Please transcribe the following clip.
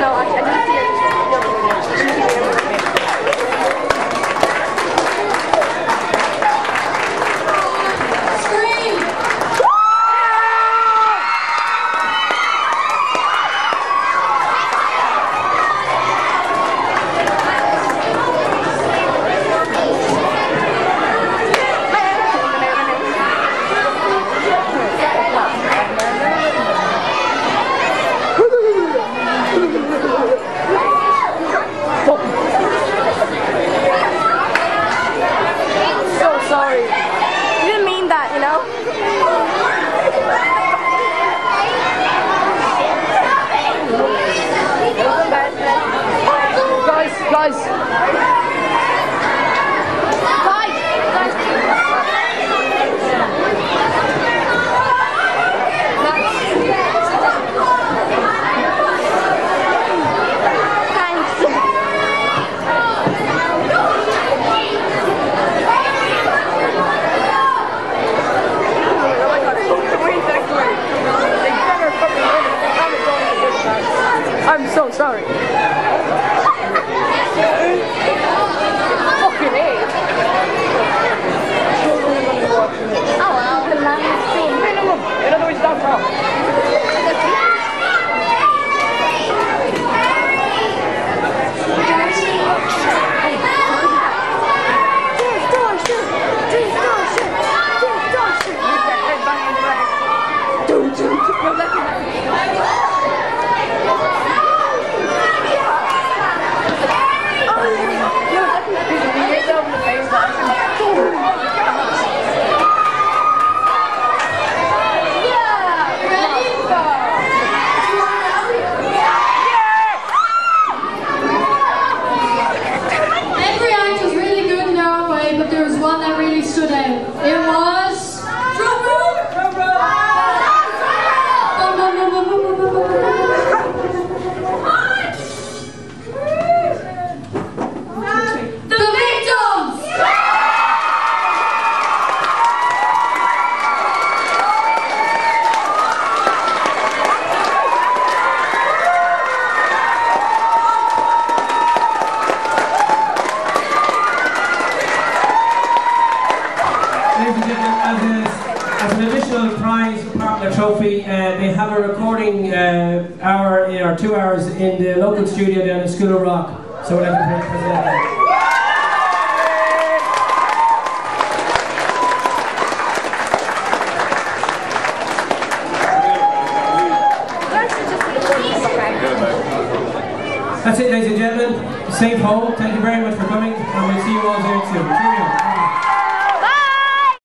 No, Eu amo. As an additional prize partner trophy, uh, they have a recording uh, hour or two hours in the local studio down in School of Rock. So we'd like to that. That's it, ladies and gentlemen. Safe home. Thank you very much for coming, and we'll see you all soon. Cheerio.